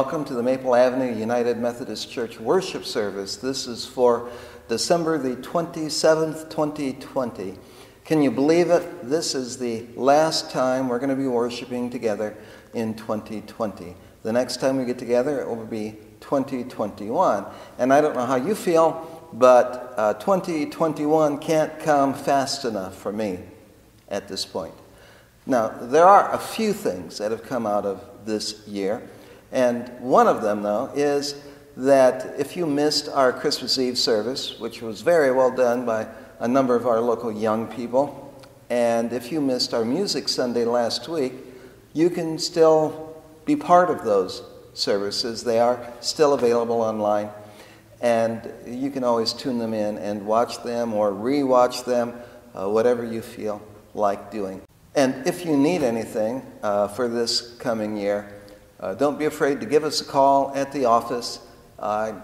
Welcome to the Maple Avenue United Methodist Church worship service. This is for December the 27th, 2020. Can you believe it? This is the last time we're going to be worshiping together in 2020. The next time we get together, it will be 2021. And I don't know how you feel, but uh, 2021 can't come fast enough for me at this point. Now, there are a few things that have come out of this year. And one of them, though, is that if you missed our Christmas Eve service, which was very well done by a number of our local young people, and if you missed our Music Sunday last week, you can still be part of those services. They are still available online, and you can always tune them in and watch them or re-watch them, uh, whatever you feel like doing. And if you need anything uh, for this coming year, uh, don't be afraid to give us a call at the office. I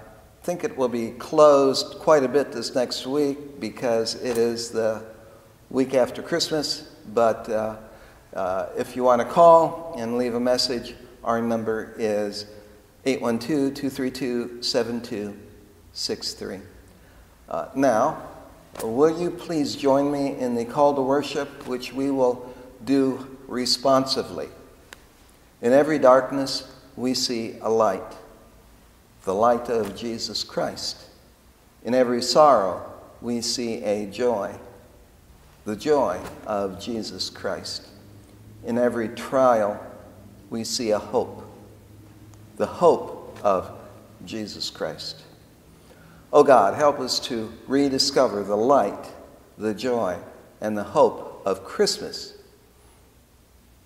think it will be closed quite a bit this next week because it is the week after Christmas. But uh, uh if you want to call and leave a message, our number is 812 232 7263. Uh, now, will you please join me in the call to worship, which we will do responsively. In every darkness, we see a light, the light of Jesus Christ. In every sorrow, we see a joy, the joy of Jesus Christ. In every trial, we see a hope, the hope of Jesus Christ. Oh God, help us to rediscover the light, the joy, and the hope of Christmas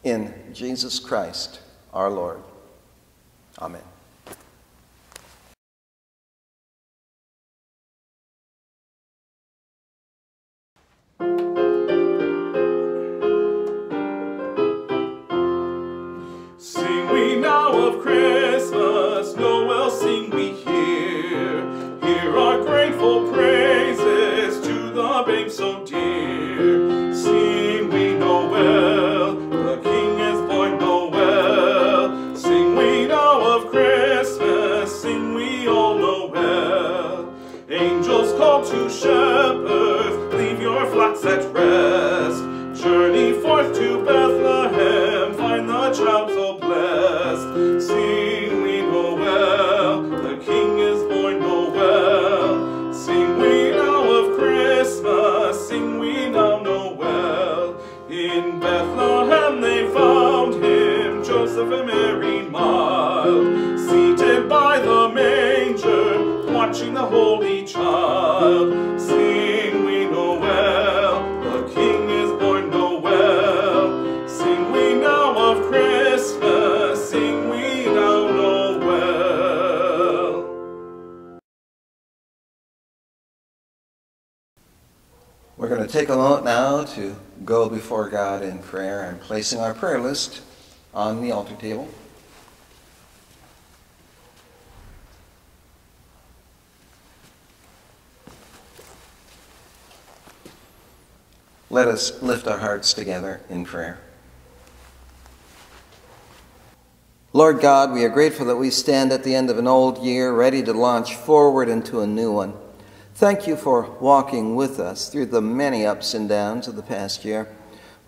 in Jesus Christ our Lord. Amen. Take a placing our prayer list on the altar table. Let us lift our hearts together in prayer. Lord God, we are grateful that we stand at the end of an old year, ready to launch forward into a new one. Thank you for walking with us through the many ups and downs of the past year.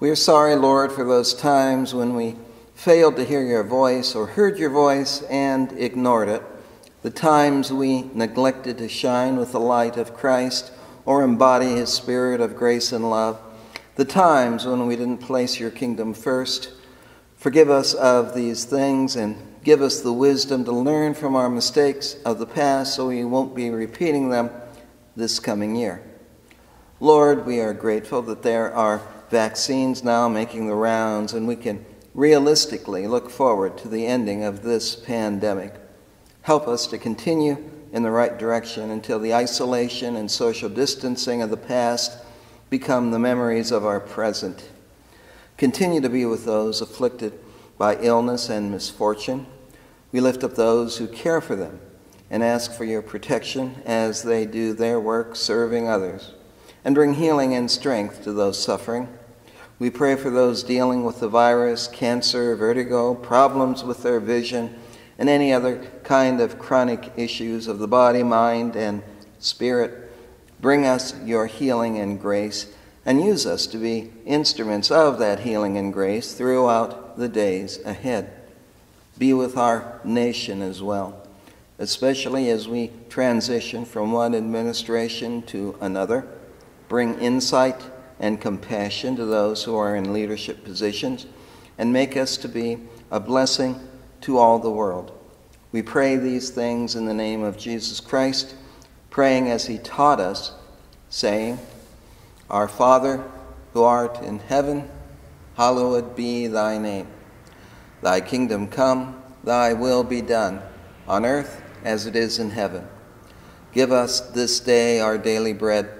We are sorry, Lord, for those times when we failed to hear your voice or heard your voice and ignored it, the times we neglected to shine with the light of Christ or embody his spirit of grace and love, the times when we didn't place your kingdom first. Forgive us of these things and give us the wisdom to learn from our mistakes of the past so we won't be repeating them this coming year. Lord, we are grateful that there are vaccines now making the rounds and we can realistically look forward to the ending of this pandemic. Help us to continue in the right direction until the isolation and social distancing of the past become the memories of our present. Continue to be with those afflicted by illness and misfortune. We lift up those who care for them and ask for your protection as they do their work serving others, and bring healing and strength to those suffering. We pray for those dealing with the virus, cancer, vertigo, problems with their vision, and any other kind of chronic issues of the body, mind, and spirit. Bring us your healing and grace, and use us to be instruments of that healing and grace throughout the days ahead. Be with our nation as well, especially as we transition from one administration to another. Bring insight and compassion to those who are in leadership positions, and make us to be a blessing to all the world. We pray these things in the name of Jesus Christ, praying as he taught us, saying, Our Father, who art in heaven, hallowed be thy name. Thy kingdom come, thy will be done, on earth as it is in heaven. Give us this day our daily bread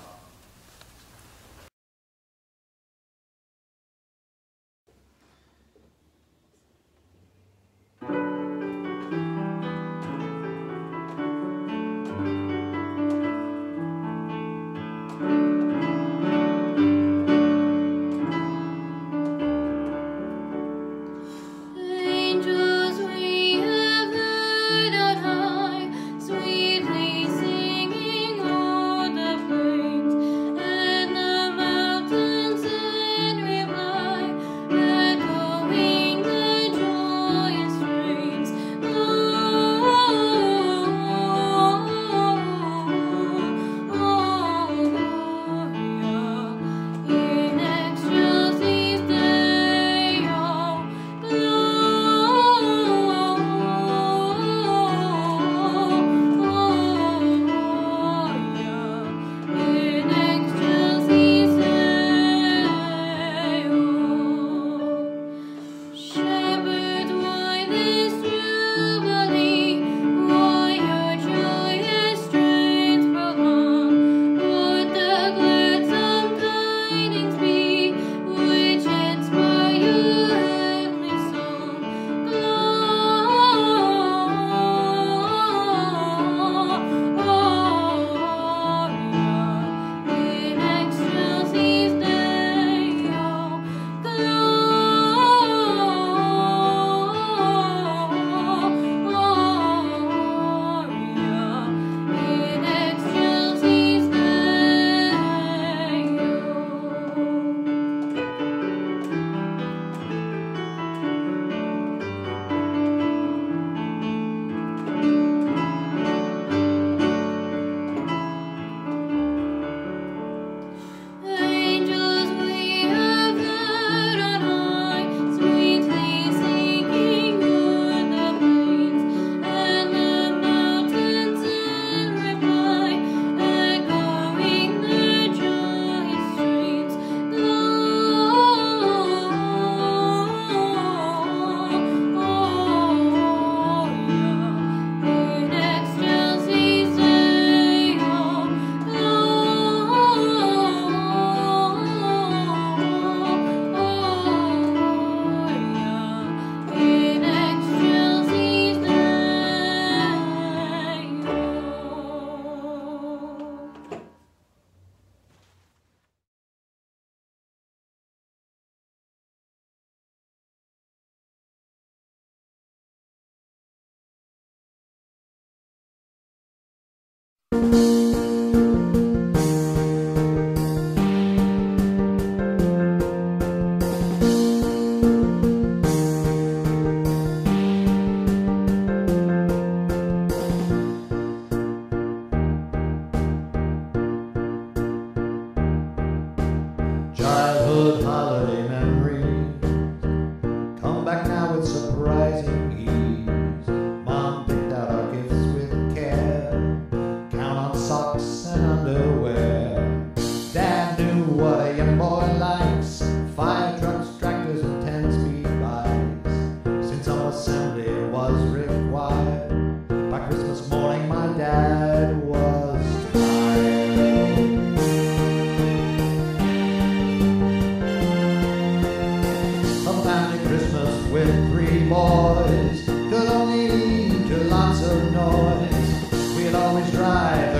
With three boys could only lead to lots of noise. We'd always drive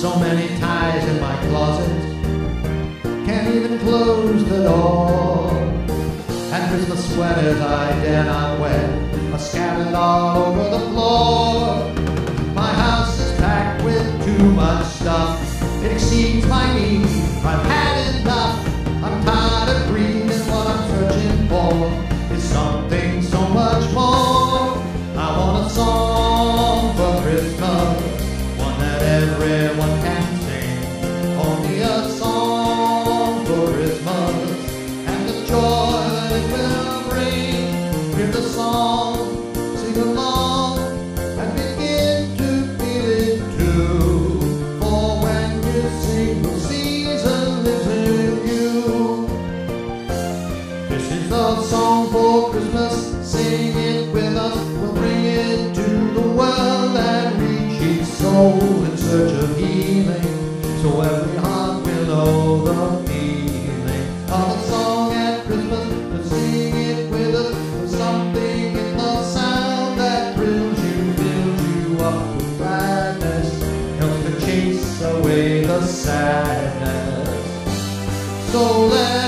So many ties in my closet, can't even close the door. And Christmas sweaters I dare not wear are scattered all over the floor. My house is packed with too much stuff. It exceeds my needs. I've had enough. I'm tired of breathing. What I'm searching for So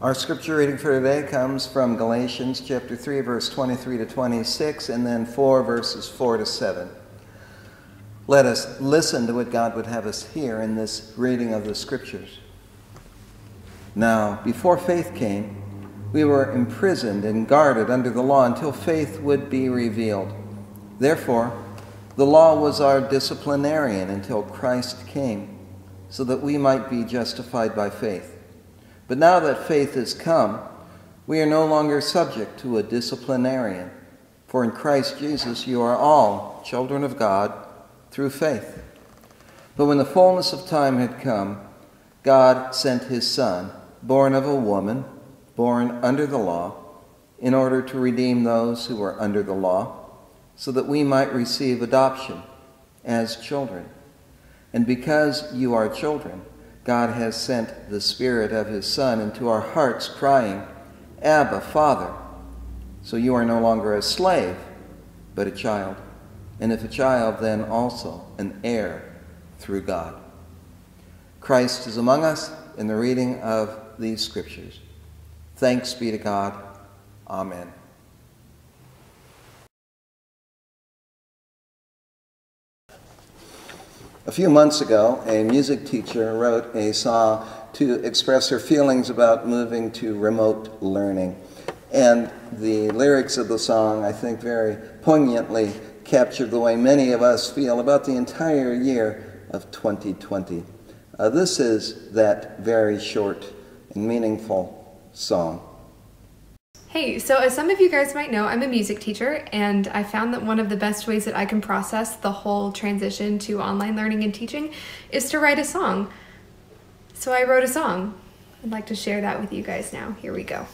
Our scripture reading for today comes from Galatians chapter 3, verse 23 to 26, and then 4 verses 4 to 7. Let us listen to what God would have us hear in this reading of the scriptures. Now, before faith came, we were imprisoned and guarded under the law until faith would be revealed. Therefore, the law was our disciplinarian until Christ came, so that we might be justified by faith. But now that faith has come, we are no longer subject to a disciplinarian. For in Christ Jesus you are all children of God through faith. But when the fullness of time had come, God sent his Son, born of a woman, born under the law, in order to redeem those who were under the law, so that we might receive adoption as children. And because you are children, God has sent the Spirit of His Son into our hearts, crying, Abba, Father. So you are no longer a slave, but a child. And if a child, then also an heir through God. Christ is among us in the reading of these scriptures. Thanks be to God. Amen. A few months ago, a music teacher wrote a song to express her feelings about moving to remote learning. And the lyrics of the song, I think, very poignantly capture the way many of us feel about the entire year of 2020. Uh, this is that very short and meaningful song. Hey, so as some of you guys might know, I'm a music teacher, and I found that one of the best ways that I can process the whole transition to online learning and teaching is to write a song. So I wrote a song. I'd like to share that with you guys now. Here we go.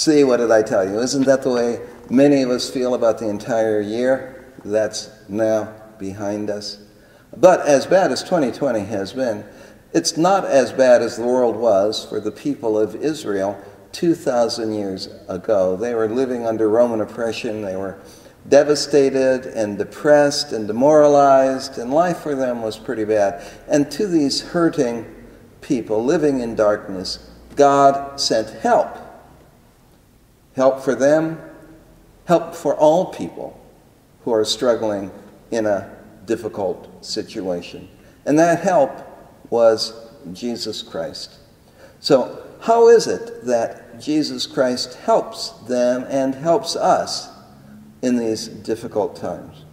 See, what did I tell you? Isn't that the way many of us feel about the entire year? That's now behind us. But as bad as 2020 has been, it's not as bad as the world was for the people of Israel 2,000 years ago. They were living under Roman oppression. They were devastated and depressed and demoralized, and life for them was pretty bad. And to these hurting people living in darkness, God sent help. Help for them, help for all people who are struggling in a difficult situation. And that help was Jesus Christ. So, how is it that Jesus Christ helps them and helps us in these difficult times?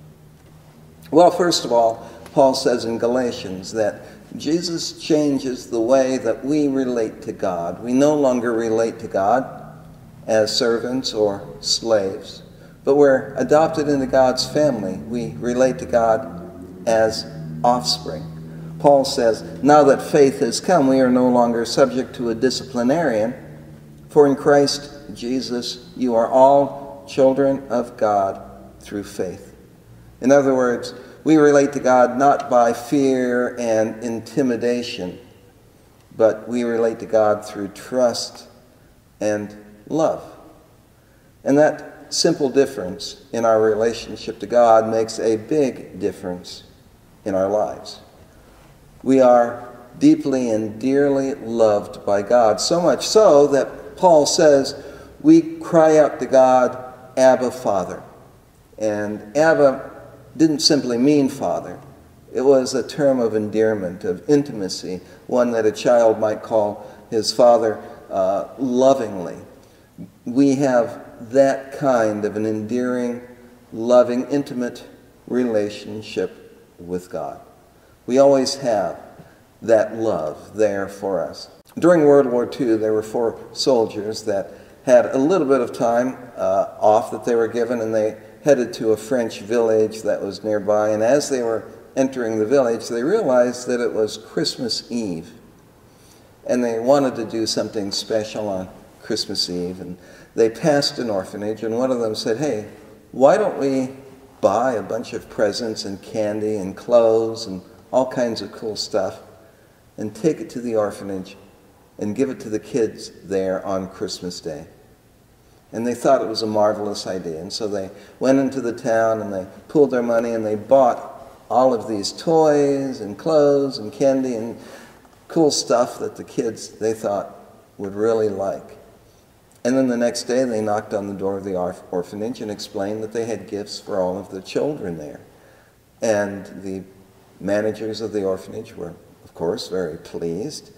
Well, first of all, Paul says in Galatians that Jesus changes the way that we relate to God. We no longer relate to God as servants or slaves, but we're adopted into God's family. We relate to God as offspring. Paul says, Now that faith has come, we are no longer subject to a disciplinarian, for in Christ Jesus you are all children of God through faith. In other words, we relate to God not by fear and intimidation, but we relate to God through trust and love. And that simple difference in our relationship to God makes a big difference in our lives. We are deeply and dearly loved by God, so much so that Paul says we cry out to God, Abba, Father. And Abba didn't simply mean father, it was a term of endearment, of intimacy, one that a child might call his father uh, lovingly. We have that kind of an endearing, loving, intimate relationship with God. We always have that love there for us. During World War II, there were four soldiers that had a little bit of time uh, off that they were given, and they headed to a French village that was nearby. And as they were entering the village, they realized that it was Christmas Eve. And they wanted to do something special on Christmas Eve. And they passed an orphanage, and one of them said, Hey, why don't we buy a bunch of presents and candy and clothes and all kinds of cool stuff and take it to the orphanage and give it to the kids there on Christmas Day. And they thought it was a marvelous idea. And so they went into the town and they pooled their money and they bought all of these toys and clothes and candy and cool stuff that the kids they thought would really like. And then the next day they knocked on the door of the orphanage and explained that they had gifts for all of the children there. And the managers of the orphanage were, of course, very pleased,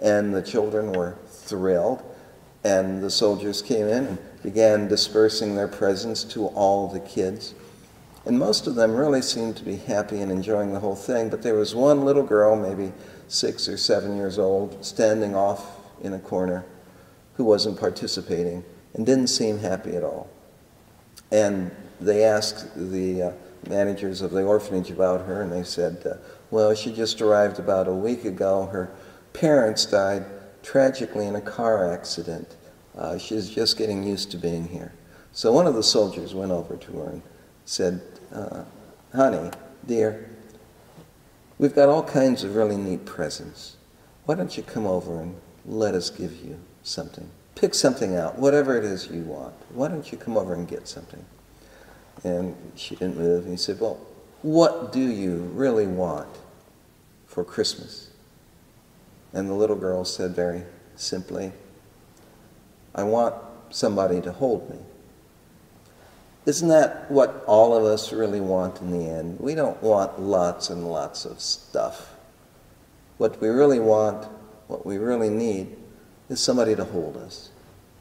and the children were thrilled. And the soldiers came in and began dispersing their presents to all the kids. And most of them really seemed to be happy and enjoying the whole thing, but there was one little girl, maybe six or seven years old, standing off in a corner who wasn't participating and didn't seem happy at all. And they asked the uh, managers of the orphanage about her, and they said, uh, Well, she just arrived about a week ago. Her parents died tragically in a car accident. Uh, she's just getting used to being here. So one of the soldiers went over to her and said, uh, Honey, dear, we've got all kinds of really neat presents. Why don't you come over and let us give you something? Pick something out, whatever it is you want. Why don't you come over and get something? And she didn't move. And he said, Well, what do you really want for Christmas? And the little girl said very simply, I want somebody to hold me. Isn't that what all of us really want in the end? We don't want lots and lots of stuff. What we really want, what we really need, is somebody to hold us,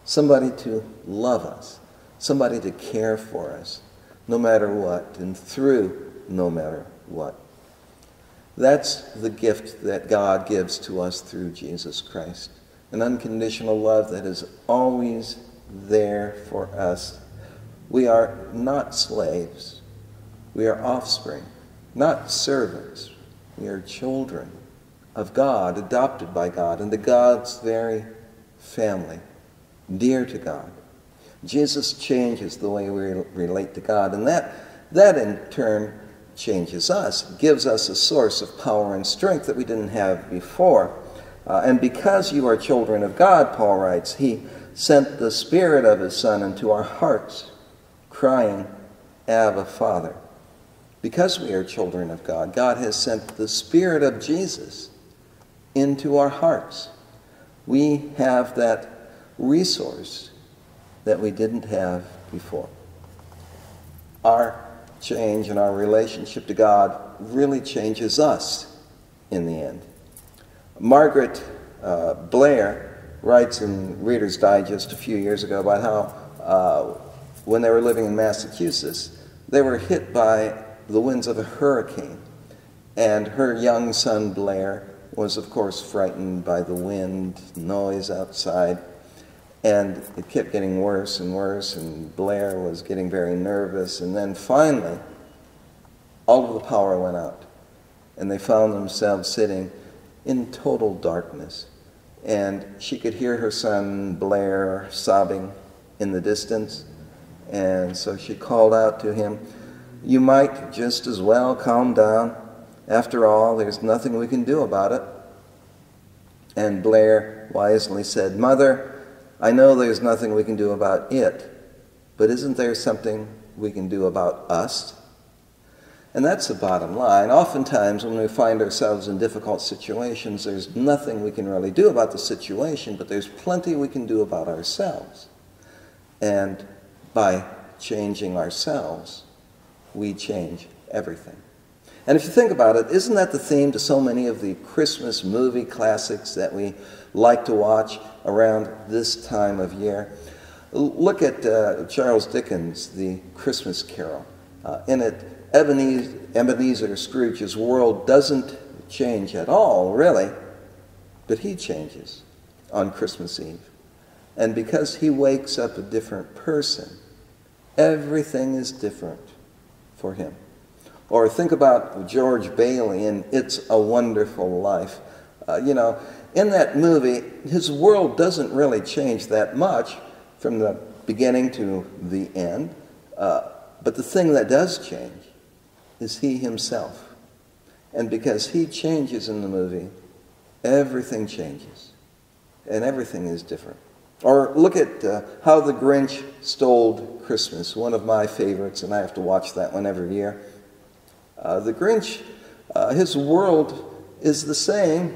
somebody to love us, somebody to care for us, no matter what, and through no matter what. That's the gift that God gives to us through Jesus Christ an unconditional love that is always there for us. We are not slaves, we are offspring, not servants. We are children of God, adopted by God, into God's very family, dear to God. Jesus changes the way we relate to God, and that, that in turn changes us, gives us a source of power and strength that we didn't have before. Uh, and because you are children of God, Paul writes, he sent the Spirit of his Son into our hearts, crying, Abba, Father. Because we are children of God, God has sent the Spirit of Jesus into our hearts. We have that resource that we didn't have before. Our change and our relationship to God really changes us in the end. Margaret uh, Blair writes in Reader's Digest a few years ago about how uh, when they were living in Massachusetts, they were hit by the winds of a hurricane. And her young son Blair was, of course, frightened by the wind, noise outside. And it kept getting worse and worse, and Blair was getting very nervous. And then finally, all of the power went out. And they found themselves sitting in total darkness. And she could hear her son Blair sobbing in the distance. And so she called out to him, You might just as well calm down. After all, there's nothing we can do about it. And Blair wisely said, Mother, I know there's nothing we can do about it, but isn't there something we can do about us? And that's the bottom line. Oftentimes, when we find ourselves in difficult situations, there's nothing we can really do about the situation, but there's plenty we can do about ourselves. And by changing ourselves, we change everything. And if you think about it, isn't that the theme to so many of the Christmas movie classics that we like to watch around this time of year? Look at uh, Charles Dickens' The Christmas Carol. Uh, in it, Ebenezer, Ebenezer Scrooge's world doesn't change at all, really, but he changes on Christmas Eve. And because he wakes up a different person, everything is different for him. Or think about George Bailey in It's a Wonderful Life. Uh, you know, in that movie, his world doesn't really change that much from the beginning to the end. Uh, but the thing that does change is he himself. And because he changes in the movie, everything changes. And everything is different. Or look at uh, How the Grinch Stole Christmas, one of my favorites, and I have to watch that one every year. Uh, the Grinch, uh, his world is the same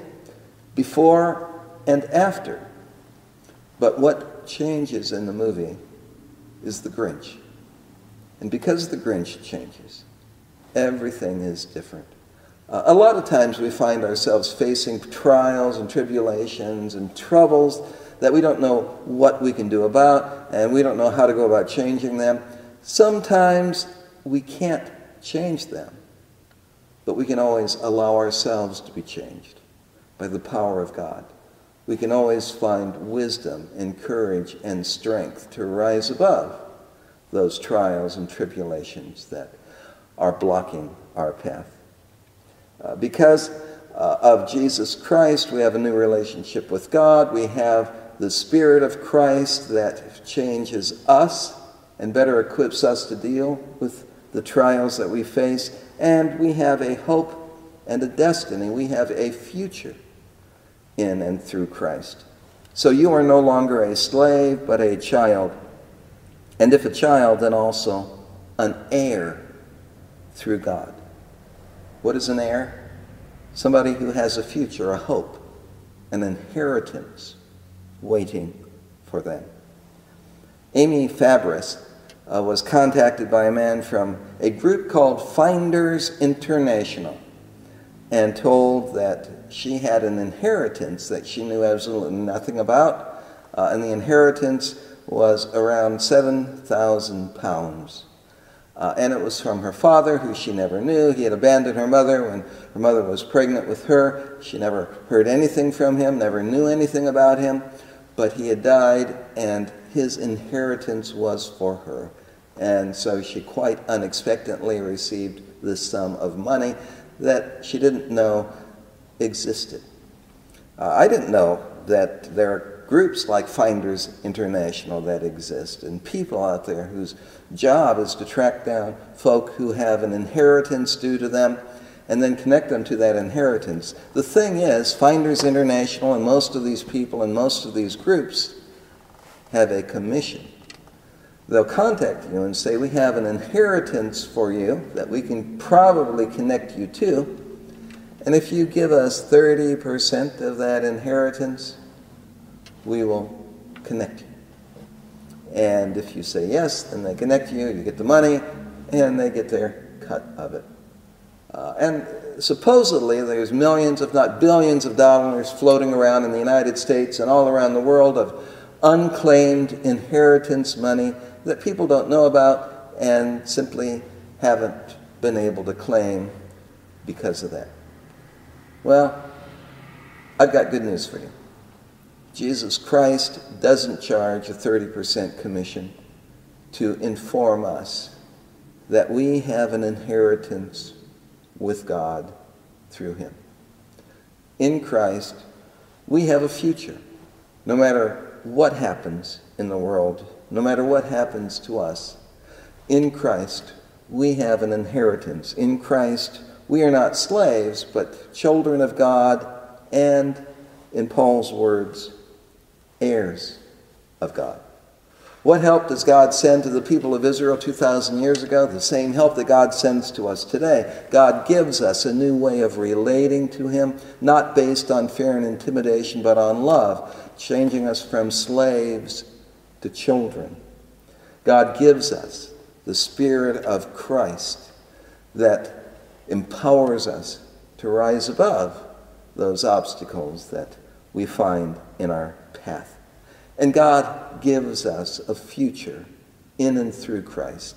before and after. But what changes in the movie is the Grinch. And because the Grinch changes, Everything is different. Uh, a lot of times we find ourselves facing trials and tribulations and troubles that we don't know what we can do about and we don't know how to go about changing them. Sometimes we can't change them, but we can always allow ourselves to be changed by the power of God. We can always find wisdom and courage and strength to rise above those trials and tribulations that are blocking our path. Uh, because uh, of Jesus Christ, we have a new relationship with God. We have the Spirit of Christ that changes us and better equips us to deal with the trials that we face. And we have a hope and a destiny. We have a future in and through Christ. So you are no longer a slave, but a child. And if a child, then also an heir through God. What is an heir? Somebody who has a future, a hope, an inheritance waiting for them. Amy Fabris uh, was contacted by a man from a group called Finders International and told that she had an inheritance that she knew absolutely nothing about, uh, and the inheritance was around 7,000 pounds. Uh, and it was from her father, who she never knew. He had abandoned her mother when her mother was pregnant with her. She never heard anything from him, never knew anything about him, but he had died, and his inheritance was for her. And so she quite unexpectedly received this sum of money that she didn't know existed. Uh, I didn't know that there are groups like Finders International that exist and people out there whose job is to track down folk who have an inheritance due to them and then connect them to that inheritance. The thing is, Finders International and most of these people and most of these groups have a commission. They'll contact you and say, We have an inheritance for you that we can probably connect you to. And if you give us 30% of that inheritance, we will connect you. And if you say yes, then they connect you, you get the money, and they get their cut of it. Uh, and supposedly there's millions, if not billions, of dollars floating around in the United States and all around the world of unclaimed inheritance money that people don't know about and simply haven't been able to claim because of that. Well, I've got good news for you. Jesus Christ doesn't charge a 30% commission to inform us that we have an inheritance with God through Him. In Christ, we have a future. No matter what happens in the world, no matter what happens to us, in Christ, we have an inheritance. In Christ, we are not slaves, but children of God, and, in Paul's words, heirs of God. What help does God send to the people of Israel 2,000 years ago? The same help that God sends to us today. God gives us a new way of relating to Him, not based on fear and intimidation, but on love, changing us from slaves to children. God gives us the Spirit of Christ that empowers us to rise above those obstacles that we find in our path. And God gives us a future in and through Christ,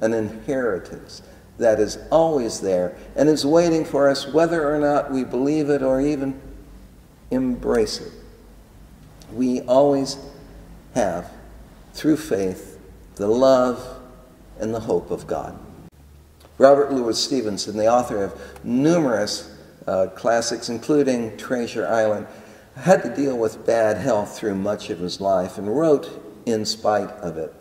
an inheritance that is always there and is waiting for us whether or not we believe it or even embrace it. We always have, through faith, the love and the hope of God. Robert Louis Stevenson, the author of numerous uh, classics, including Treasure Island, had to deal with bad health through much of his life and wrote in spite of it.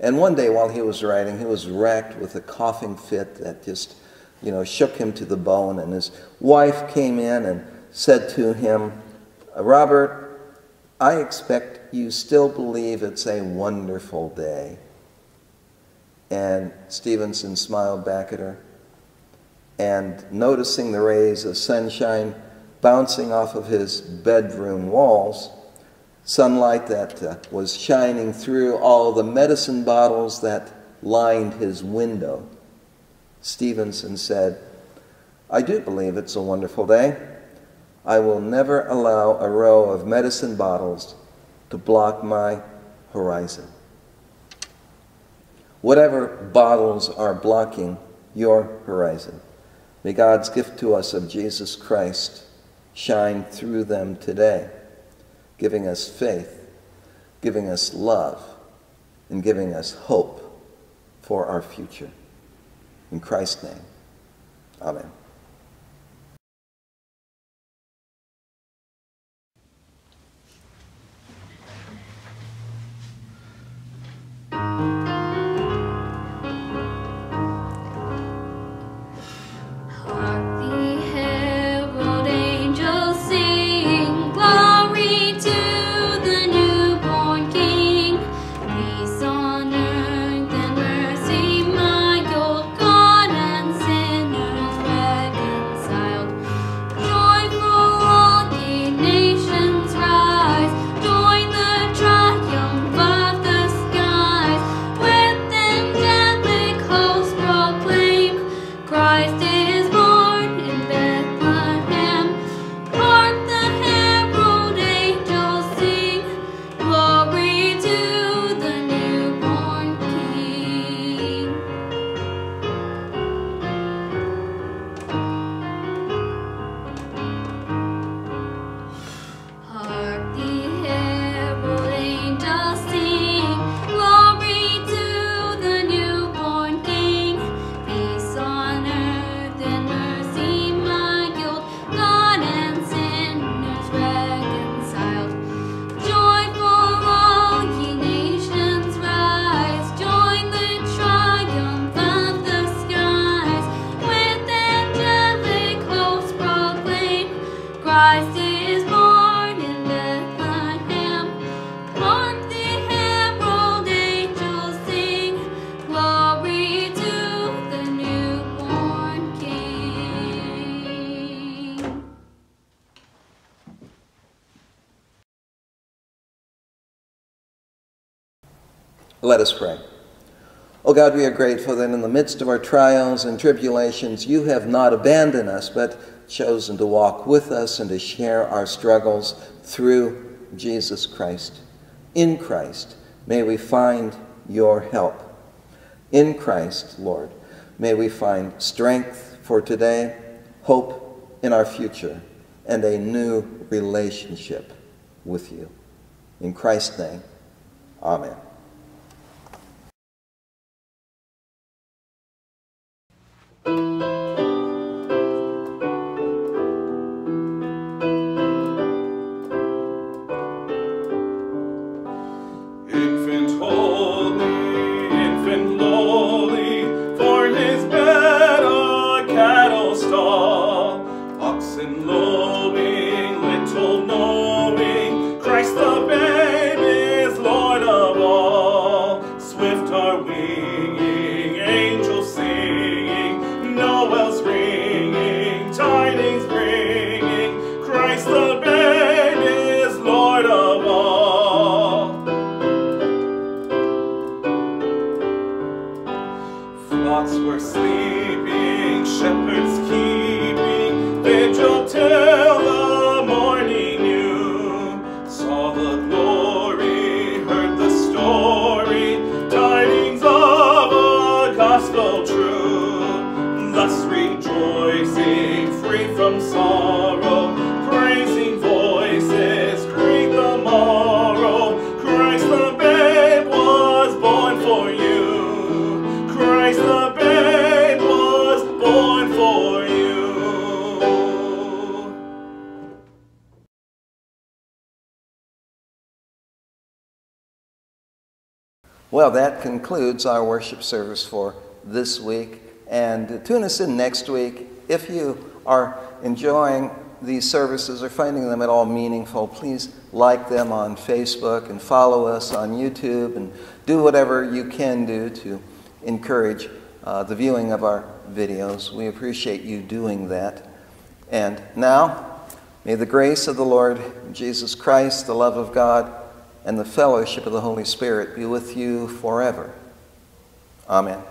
And one day while he was writing, he was racked with a coughing fit that just, you know, shook him to the bone. And his wife came in and said to him, Robert, I expect you still believe it's a wonderful day. And Stevenson smiled back at her. And noticing the rays of sunshine bouncing off of his bedroom walls, sunlight that uh, was shining through all the medicine bottles that lined his window, Stevenson said, I do believe it's a wonderful day. I will never allow a row of medicine bottles to block my horizon whatever bottles are blocking your horizon. May God's gift to us of Jesus Christ shine through them today, giving us faith, giving us love, and giving us hope for our future. In Christ's name, Amen. Let us pray. Oh God, we are grateful that in the midst of our trials and tribulations, you have not abandoned us, but chosen to walk with us and to share our struggles through Jesus Christ. In Christ, may we find your help. In Christ, Lord, may we find strength for today, hope in our future, and a new relationship with you. In Christ's name, amen. Música Well, that concludes our worship service for this week. And tune us in next week. If you are enjoying these services or finding them at all meaningful, please like them on Facebook and follow us on YouTube and do whatever you can do to encourage uh, the viewing of our videos. We appreciate you doing that. And now, may the grace of the Lord Jesus Christ, the love of God, and the fellowship of the Holy Spirit be with you forever. Amen.